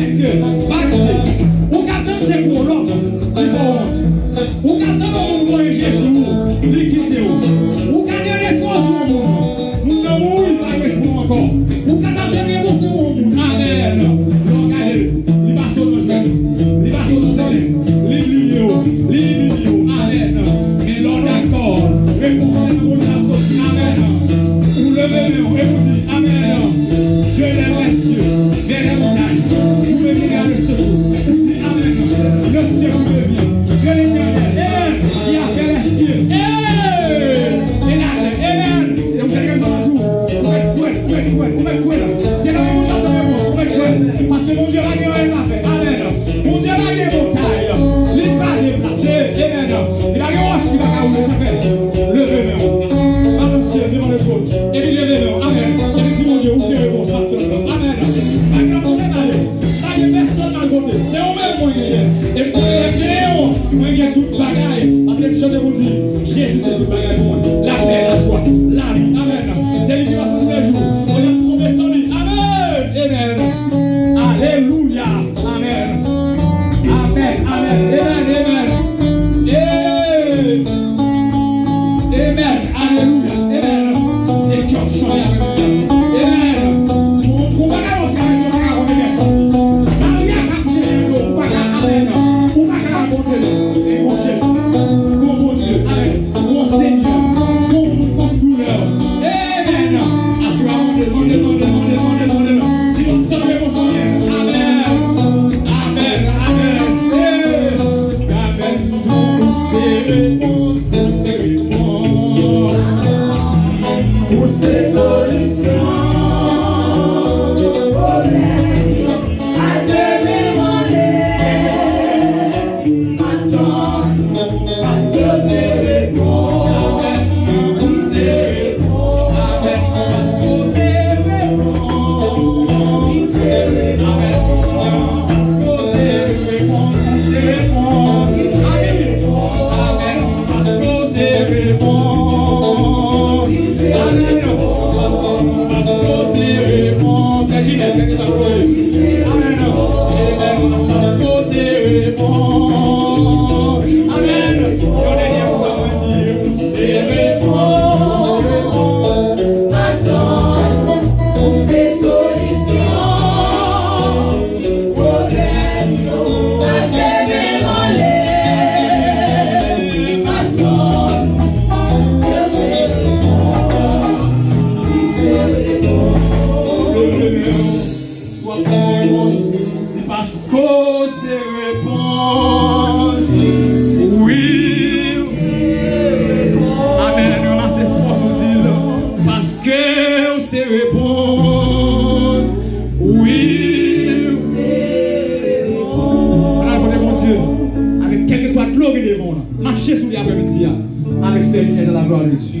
70, O Catan secou, não? Então onde? O Catan não foi em Jesus, liquideu. O Catan é esforço, não? Não dá muito para o Espuma, Por seus olhos marcher sur lui après-midi avec Seigneur dans la gloire de Dieu.